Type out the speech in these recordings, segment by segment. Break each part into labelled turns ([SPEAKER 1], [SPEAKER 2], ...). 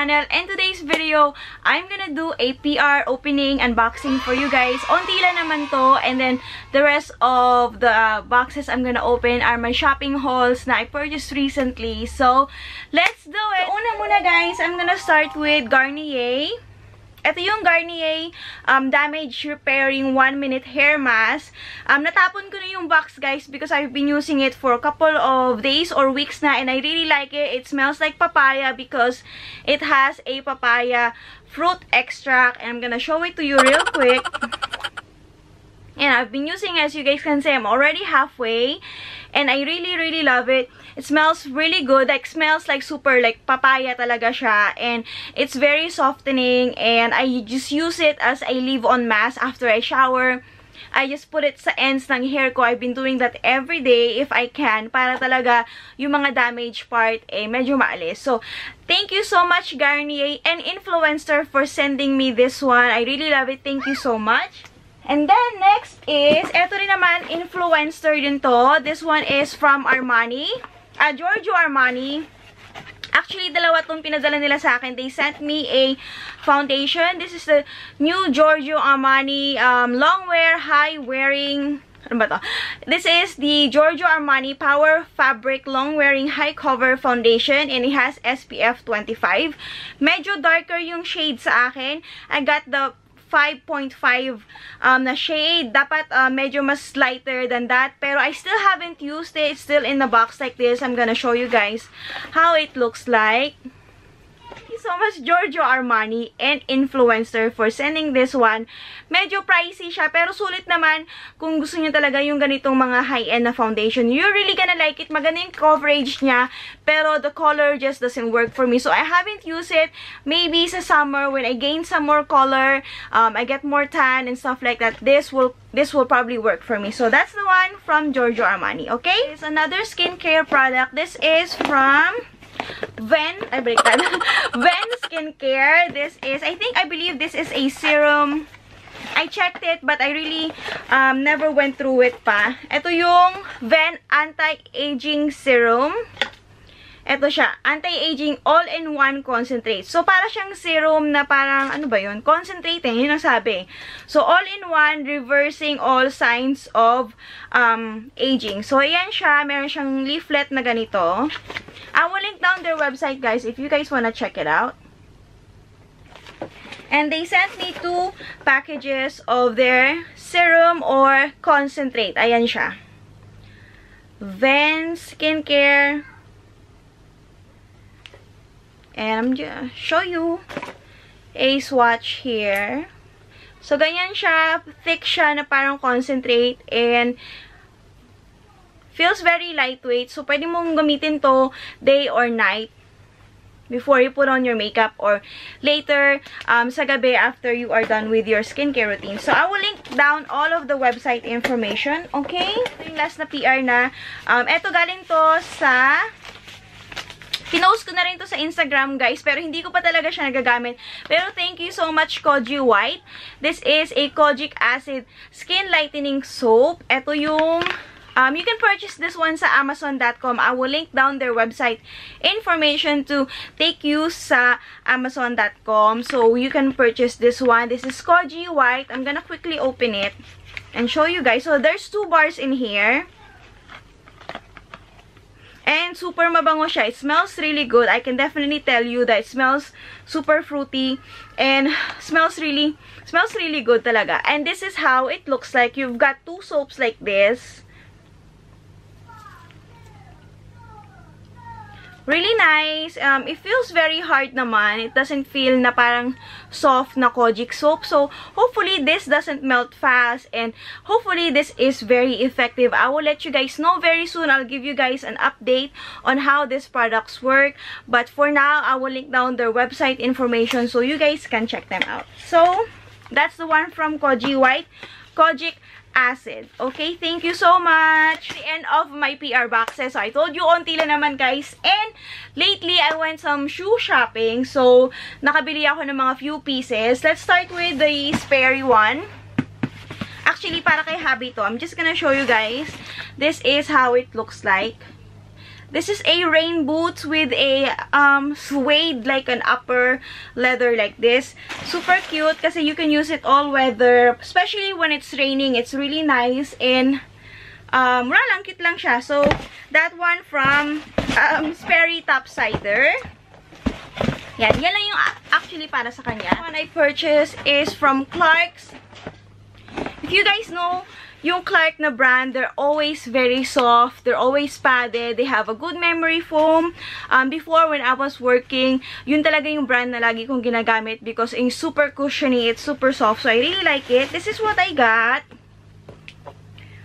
[SPEAKER 1] channel. And today's video, I'm gonna do a PR opening unboxing for you guys. Onti lang naman to. And then, the rest of the boxes I'm gonna open are my shopping hauls na I purchased recently. So, let's do it! So, una muna guys, I'm gonna start with Garnier. Ito yung Garnier um, Damage Repairing 1 Minute Hair Mask. Um, natapon ko na yung box, guys, because I've been using it for a couple of days or weeks na, and I really like it. It smells like papaya because it has a papaya fruit extract, and I'm gonna show it to you real quick. And I've been using, as you guys can see, I'm already halfway. And I really, really love it. It smells really good. Like, smells like super, like, papaya talaga siya. And it's very softening. And I just use it as a leave-on mask after I shower. I just put it sa ends ng hair ko. I've been doing that every day if I can para talaga yung mga damage part eh medyo maalis. So, thank you so much Garnier and Influencer for sending me this one. I really love it. Thank you so much. And then, next is, eto rin naman, influencer din to. This one is from Armani. Uh, Giorgio Armani. Actually, dalawa tong pinadala nila sa akin. They sent me a foundation. This is the new Giorgio Armani um, long wear, high wearing ano ba to? This is the Giorgio Armani Power Fabric Long Wearing High Cover Foundation and it has SPF 25. Medyo darker yung shade sa akin. I got the 5.5 um, na shade. Dapat uh, medyo mas lighter than that. Pero I still haven't used it. It's still in the box like this. I'm gonna show you guys how it looks like. So much Giorgio Armani and Influencer for sending this one. Medyo pricey siya pero sulit naman kung gusto niyo talaga yung ganitong mga high-end na foundation. You're really gonna like it. Maganda yung coverage niya pero the color just doesn't work for me. So I haven't used it. Maybe sa summer when I gain some more color, um, I get more tan and stuff like that, this will this will probably work for me. So that's the one from Giorgio Armani. Okay? It's another skincare product. This is from Ven, I break that. Ven Skincare. This is, I think, I believe this is a serum. I checked it, but I really um, never went through it pa. Ito yung Ven Anti-Aging Serum. Ito siya, anti-aging all-in-one concentrate. So, para siyang serum na parang, ano ba yun? Concentrate eh, yun ang sabi. So, all-in-one, reversing all signs of um, aging. So, ayan siya. Meron siyang leaflet na ganito. I down their website, guys, if you guys wanna check it out. And they sent me two packages of their serum or concentrate. Ayan siya. Ven Skincare And I'm gonna show you a swatch here. So, ganyan siya. Thick siya na parang concentrate. And, feels very lightweight. So, pwede mong gamitin to day or night before you put on your makeup or later um, sa gabi after you are done with your skincare routine. So, I will link down all of the website information. Okay? Yung last na PR na. Um, eto galing to sa Pinost ko na rin to sa Instagram, guys, pero hindi ko pa talaga siya nagagamit. Pero thank you so much, Koji White. This is a kojic acid skin lightening soap. Ito yung... Um, you can purchase this one sa Amazon.com. I will link down their website information to take you sa Amazon.com. So, you can purchase this one. This is Koji White. I'm gonna quickly open it and show you guys. So, there's two bars in here. And super mabango siya. It smells really good. I can definitely tell you that it smells super fruity and smells really smells really good talaga. And this is how it looks like. You've got two soaps like this. Really nice. Um, it feels very hard naman. It doesn't feel na parang soft na kojic soap. So, hopefully, this doesn't melt fast. And hopefully, this is very effective. I will let you guys know very soon. I'll give you guys an update on how these products work. But for now, I will link down their website information so you guys can check them out. So, that's the one from Koji White. Kojic acid. Okay, thank you so much. The end of my PR boxes. So, I told you, onti lang naman guys. And, lately, I went some shoe shopping. So, nakabili ako ng mga few pieces. Let's start with the Sperry one. Actually, para kay Habi to. I'm just gonna show you guys. This is how it looks like. This is a rain boots with a um, suede, like an upper leather like this. Super cute kasi you can use it all weather, especially when it's raining. It's really nice and um, mura lang, cute lang siya. So, that one from um, Sperry Topsider. Yan, yan lang yung actually para sa kanya. The one I purchased is from Clark's. If you guys know, yung Clark na brand, they're always very soft. They're always padded. They have a good memory foam. Um, before, when I was working, yun talaga yung brand na lagi kong ginagamit because it's super cushiony, it's super soft. So, I really like it. This is what I got.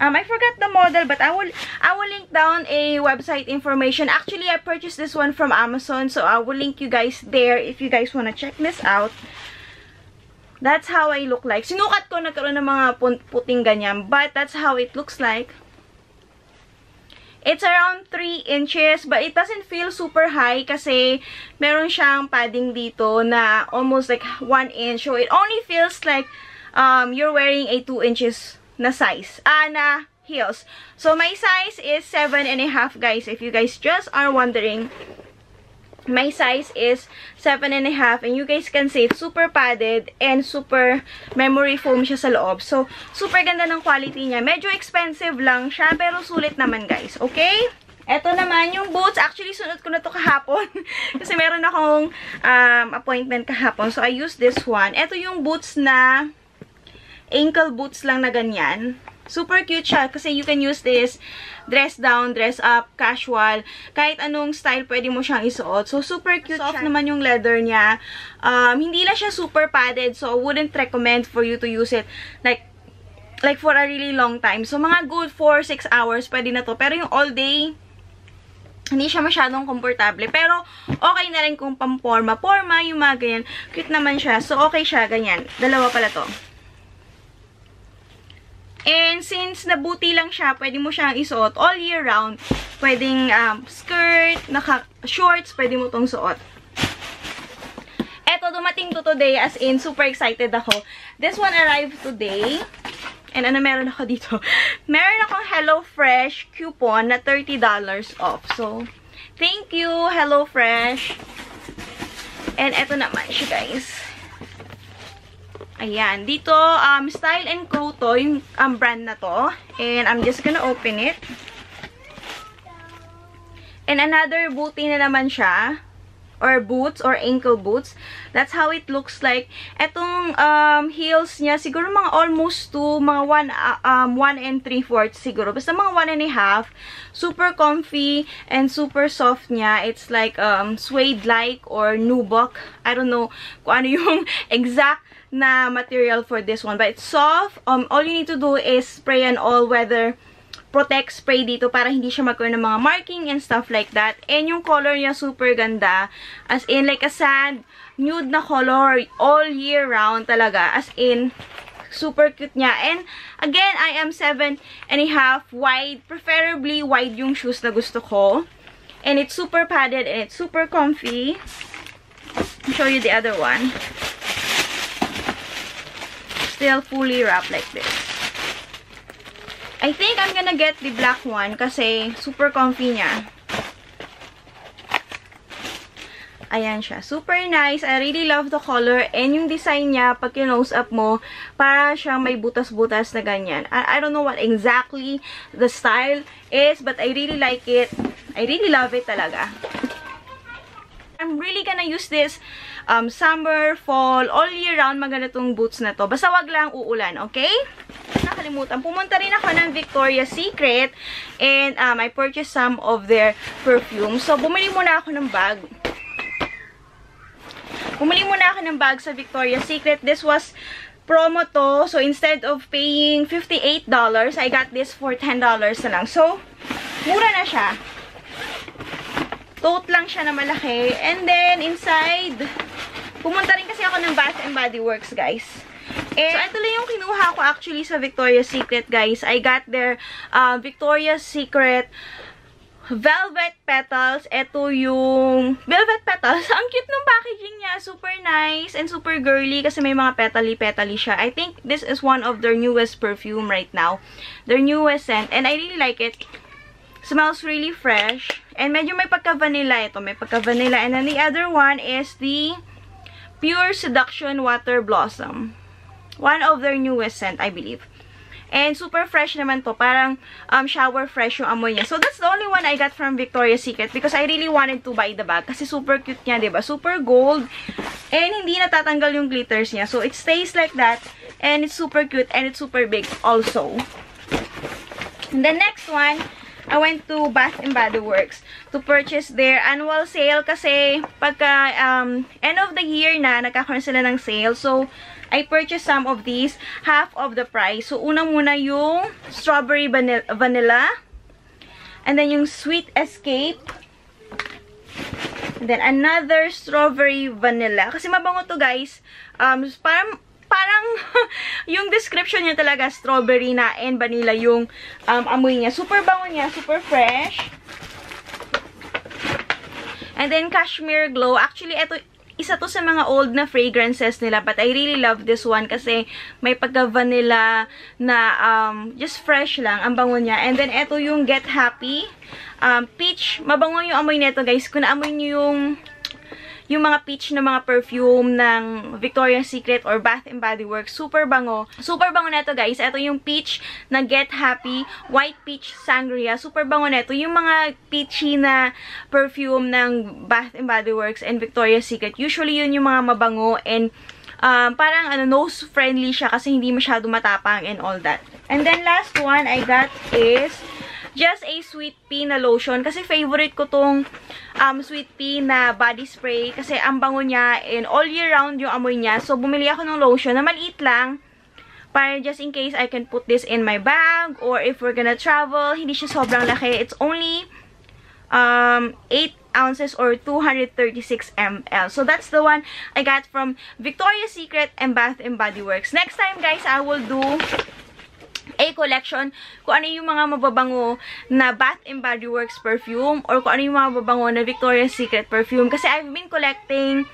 [SPEAKER 1] Um, I forgot the model, but I will I will link down a website information. Actually, I purchased this one from Amazon, so I will link you guys there if you guys want to check this out. That's how I look like. Sinukat ko, nagkaroon ng mga puting ganyan, but that's how it looks like. It's around 3 inches, but it doesn't feel super high kasi meron siyang padding dito na almost like 1 inch. So, it only feels like um, you're wearing a 2 inches na size. Ah, na heels. So, my size is 7 and a half, guys. If you guys just are wondering, my size is 7 and a half. And you guys can see it's super padded and super memory foam siya sa loob. So, super ganda ng quality niya. Medyo expensive lang siya, pero sulit naman, guys. Okay? Ito naman, yung boots. Actually, sunod ko na to kahapon. Kasi meron akong um, appointment kahapon. So, I use this one. Ito yung boots na ankle boots lang na ganyan. Super cute siya kasi you can use this dress down, dress up, casual. Kahit anong style pwede mo siyang isuot. So, super cute Soft siya. naman yung leather niya. Um, hindi lang siya super padded so I wouldn't recommend for you to use it like like for a really long time. So, mga good 4-6 hours pwede na to. Pero yung all day, hindi siya masyadong komportable. Pero, okay na rin kung pamporma-porma, yung mga ganyan. Cute naman siya. So, okay siya, ganyan. Dalawa pala to. And since nabuti lang siya, pwede mo siyang isuot all year round. Pwedeng um, skirt, naka shorts, pwede mo tong suot. Eto, dumating to today as in super excited ako. This one arrived today. And ano meron ako dito? meron akong HelloFresh coupon na $30 off. So, thank you, HelloFresh. And eto naman siya, guys. Ayan. Dito, um, Style and Co. to, yung um, brand na to. And I'm just gonna open it. And another booty na naman siya. Or boots, or ankle boots. That's how it looks like. Etong um, heels niya, siguro mga almost to, mga 1 uh, um, one and 3 fourths siguro. Basta mga 1 and a half. Super comfy and super soft niya. It's like um, suede-like or nubuck. I don't know kung ano yung exact na material for this one. But it's soft. Um, all you need to do is spray an all-weather protect spray dito para hindi siya magkaroon ng mga marking and stuff like that. And yung color niya super ganda. As in, like a sand, nude na color all year round talaga. As in, super cute niya. And, again, I am 7 and a half wide. Preferably wide yung shoes na gusto ko. And it's super padded and it's super comfy. I'll show you the other one still fully wrapped like this. I think I'm gonna get the black one kasi super comfy niya. Ayan siya. Super nice. I really love the color. And yung design niya, pag kinose up mo, para siyang may butas-butas na ganyan. I, I don't know what exactly the style is, but I really like it. I really love it talaga. I'm really gonna use this um, summer, fall, all year round, maganda tong boots na to. Basta wag lang uulan, okay? Nakalimutan. Pumunta rin ako ng Victoria's Secret and um, I purchased some of their perfume. So, bumili muna ako ng bag. Bumili muna ako ng bag sa Victoria's Secret. This was promo to. So, instead of paying $58, I got this for $10 na lang. So, mura na siya. Tote lang siya na malaki. And then, inside, Pumunta rin kasi ako ng Bath and Body Works, guys. And, so, ito lang yung kinuha ko actually sa Victoria's Secret, guys. I got their uh, Victoria's Secret velvet petals. Ito yung velvet petals. Ang cute ng packaging niya. Super nice and super girly kasi may mga petally-petally siya. I think this is one of their newest perfume right now. Their newest scent. And I really like it. Smells really fresh. And medyo may pagka-vanilla ito. May pagka-vanilla. And then the other one is the Pure Seduction Water Blossom. One of their newest scent, I believe. And super fresh naman to. Parang um, shower fresh yung amoy niya. So, that's the only one I got from Victoria's Secret because I really wanted to buy the bag. Kasi super cute niya, ba diba? Super gold. And hindi natatanggal yung glitters niya. So, it stays like that. And it's super cute and it's super big also. And the next one, I went to Bath and Body Works to purchase their annual sale kasi pagka um, end of the year na, nagkakaroon sila ng sale. So, I purchased some of these, half of the price. So, una muna yung strawberry vanilla. And then yung sweet escape. And then another strawberry vanilla. Kasi mabango to guys. Um, parang, parang yung description niya talaga strawberry na and vanilla yung um, amoy niya. Super bango niya. Super fresh. And then cashmere glow. Actually, ito isa to sa mga old na fragrances nila. But I really love this one kasi may pagka-vanilla na um, just fresh lang. Ang bango niya. And then, ito yung Get Happy. Um, peach. Mabango yung amoy nito, guys. Kung naamoy niyo yung yung mga peach na mga perfume ng Victoria's Secret or Bath and Body Works. Super bango. Super bango neto guys. Ito yung peach na Get Happy White Peach Sangria. Super bango neto. Yung mga peachy na perfume ng Bath and Body Works and Victoria's Secret. Usually yun yung mga mabango and um, parang ano, nose friendly siya kasi hindi masyado matapang and all that. And then last one I got is just a sweet pea na lotion. Kasi favorite ko tong um, sweet pea na body spray. Kasi ang bango niya and all year round yung amoy niya. So, bumili ako ng lotion na maliit lang. Para just in case I can put this in my bag. Or if we're gonna travel, hindi siya sobrang laki. It's only um, 8 ounces or 236 ml. So, that's the one I got from Victoria's Secret and Bath and Body Works. Next time, guys, I will do a collection kung ano yung mga mababango na Bath and Body Works perfume or kung ano yung mga mababango na Victoria's Secret perfume. Kasi I've been collecting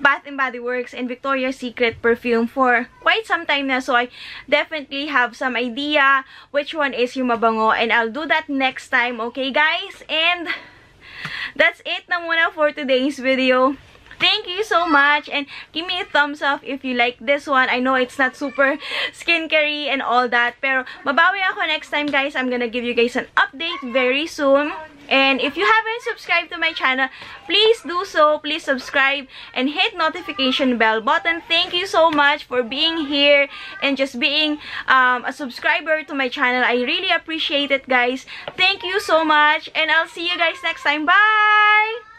[SPEAKER 1] Bath and Body Works and Victoria's Secret perfume for quite some time na. So, I definitely have some idea which one is yung mabango. And I'll do that next time. Okay, guys? And that's it na muna for today's video. Thank you so much and give me a thumbs up if you like this one. I know it's not super skincare and all that. Pero mabawi ako next time guys. I'm gonna give you guys an update very soon. And if you haven't subscribed to my channel, please do so. Please subscribe and hit notification bell button. Thank you so much for being here and just being um, a subscriber to my channel. I really appreciate it, guys. Thank you so much. And I'll see you guys next time. Bye!